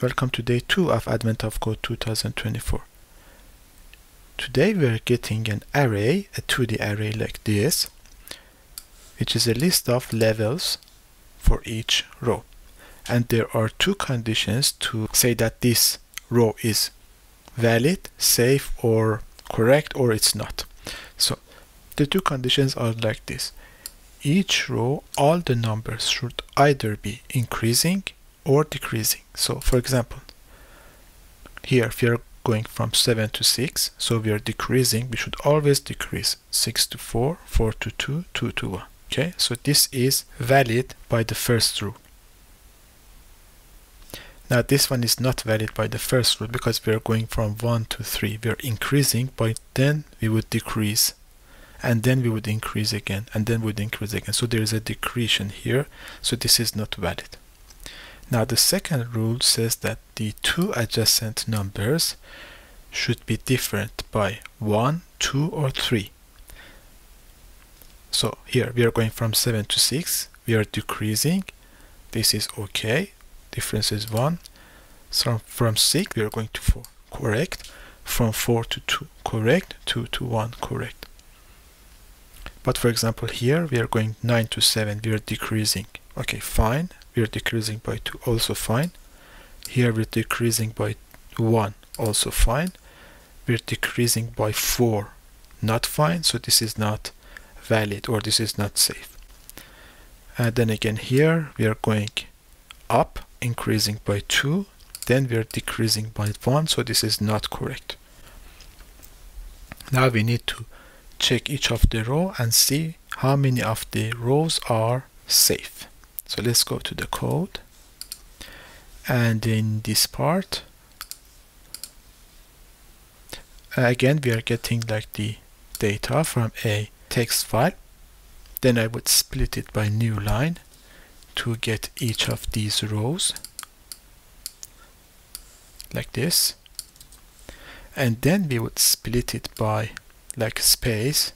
Welcome to day 2 of Advent of Code 2024. Today we are getting an array, a 2D array like this, which is a list of levels for each row. And there are two conditions to say that this row is valid, safe, or correct, or it's not. So the two conditions are like this. Each row, all the numbers should either be increasing or decreasing. So for example, here if you're going from 7 to 6, so we are decreasing, we should always decrease 6 to 4, 4 to 2, 2 to 1. Okay, so this is valid by the first rule. Now this one is not valid by the first rule because we are going from 1 to 3. We are increasing, but then we would decrease and then we would increase again and then we would increase again. So there is a decretion here. So this is not valid. Now the second rule says that the two adjacent numbers should be different by 1, 2 or 3. So here we are going from 7 to 6. We are decreasing. This is okay. Difference is 1. So from 6 we are going to 4. Correct. From 4 to 2. Correct. 2 to 1. Correct. But for example here we are going 9 to 7. We are decreasing. Okay, fine. We're decreasing by 2 also fine. Here we're decreasing by 1 also fine. We're decreasing by 4 not fine. So this is not valid or this is not safe. And then again here we are going up increasing by 2 then we are decreasing by 1 so this is not correct. Now we need to check each of the row and see how many of the rows are safe so let's go to the code. And in this part uh, again we are getting like the data from a text file. Then I would split it by new line to get each of these rows like this. And then we would split it by like space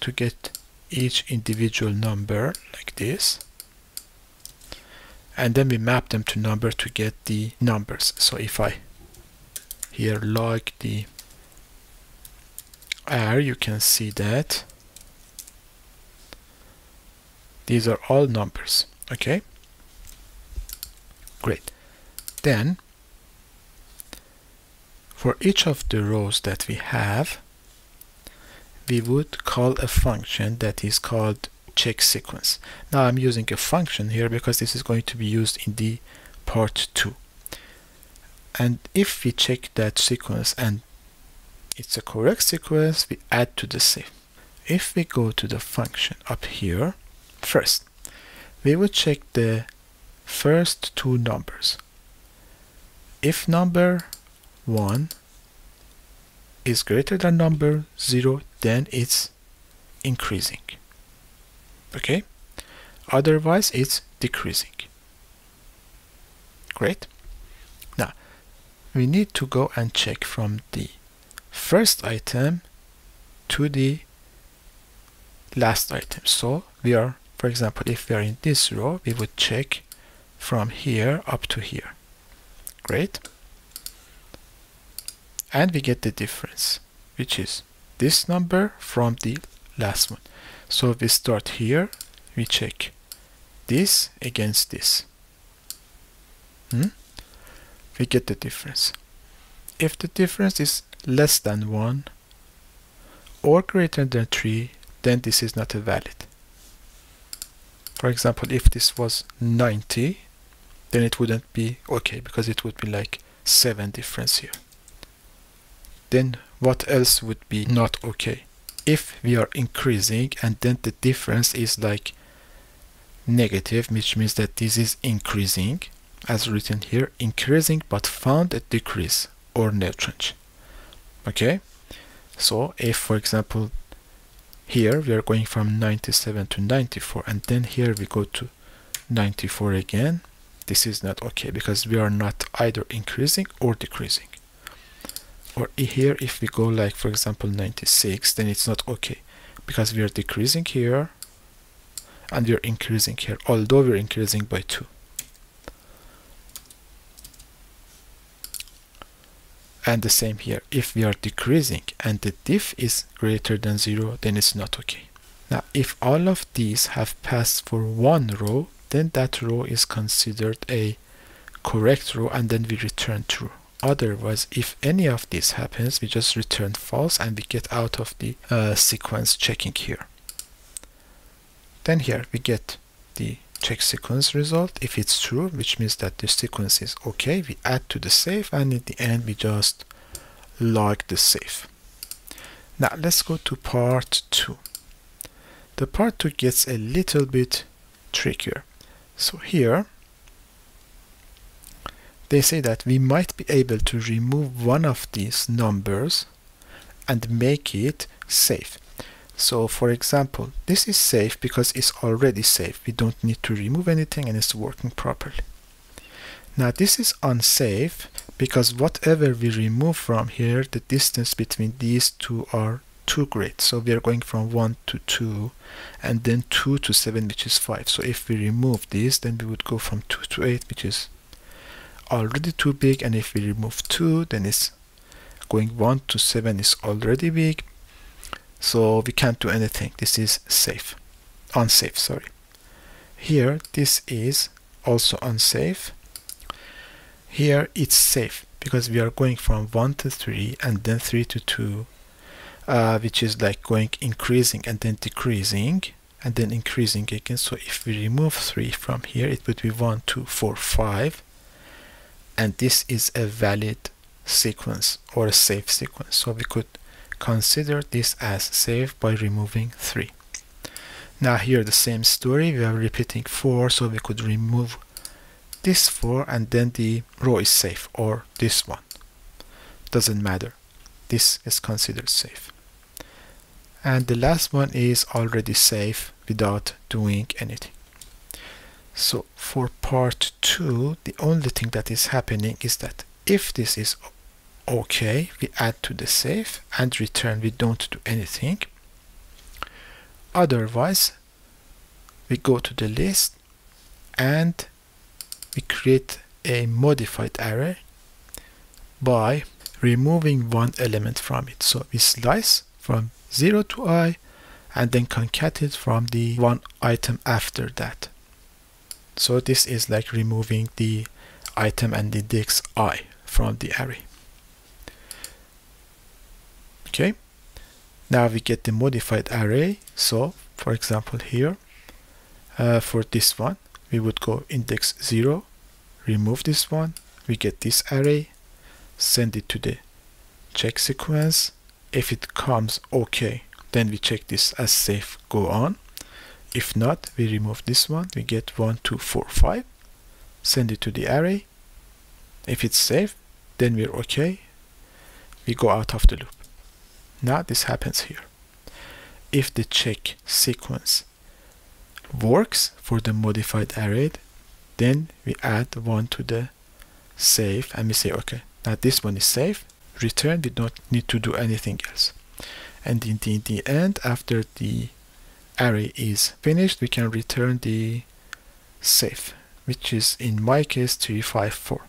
to get each individual number like this and then we map them to number to get the numbers. So if I here log the R you can see that these are all numbers. Okay? Great. Then for each of the rows that we have we would call a function that is called check sequence. Now I'm using a function here because this is going to be used in the part 2. And if we check that sequence and it's a correct sequence, we add to the safe. If we go to the function up here, first, we will check the first two numbers. If number 1 is greater than number 0, then it's increasing okay. Otherwise it's decreasing. Great. Now we need to go and check from the first item to the last item. So we are for example if we are in this row we would check from here up to here. Great. And we get the difference which is this number from the last one so we start here, we check this against this. Hmm? We get the difference. If the difference is less than 1 or greater than 3, then this is not a valid. For example, if this was 90, then it wouldn't be okay because it would be like 7 difference here. Then what else would be not okay? If we are increasing and then the difference is like negative which means that this is increasing as written here increasing but found a decrease or no change. Okay? So if for example here we are going from 97 to 94 and then here we go to 94 again this is not okay because we are not either increasing or decreasing or here if we go like for example 96 then it's not okay. Because we are decreasing here and we are increasing here although we're increasing by 2 and the same here. If we are decreasing and the diff is greater than 0 then it's not okay. Now if all of these have passed for one row then that row is considered a correct row and then we return true otherwise if any of this happens we just return false and we get out of the uh, sequence checking here. Then here we get the check sequence result. If it's true which means that the sequence is okay we add to the safe and in the end we just log the safe. Now let's go to part 2 the part 2 gets a little bit trickier. So here they say that we might be able to remove one of these numbers and make it safe so for example, this is safe because it's already safe. We don't need to remove anything and it's working properly. Now this is unsafe because whatever we remove from here, the distance between these two are too great. So we are going from 1 to 2 and then 2 to 7 which is 5. So if we remove this then we would go from 2 to 8 which is already too big and if we remove 2 then it's going 1 to 7 is already big. So we can't do anything. This is safe. Unsafe sorry. Here this is also unsafe. Here it's safe because we are going from 1 to 3 and then 3 to 2 uh, which is like going increasing and then decreasing and then increasing again. So if we remove 3 from here it would be 1 2 4 5 and this is a valid sequence or a safe sequence so we could consider this as safe by removing 3. Now here the same story, we are repeating 4 so we could remove this 4 and then the row is safe or this one. Doesn't matter. This is considered safe. And the last one is already safe without doing anything. So for part 2, the only thing that is happening is that if this is okay we add to the safe and return we don't do anything. Otherwise we go to the list and we create a modified array by removing one element from it. So we slice from 0 to i and then concatenate from the one item after that so this is like removing the item and the index i from the array. Okay. Now we get the modified array. So for example here uh, for this one we would go index 0 remove this one we get this array send it to the check sequence. If it comes okay then we check this as safe go on if not we remove this one. We get 1 2 4 5 send it to the array. If it's safe then we're okay. We go out of the loop. Now this happens here. If the check sequence works for the modified array, then we add one to the safe and we say, okay, now this one is safe, return, we don't need to do anything else. And in the, in the end, after the array is finished, we can return the safe, which is in my case 354.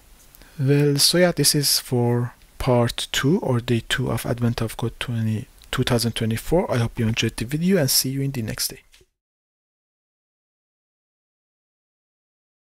Well, so yeah, this is for part 2 or day 2 of Advent of Code 20, 2024. I hope you enjoyed the video and see you in the next day.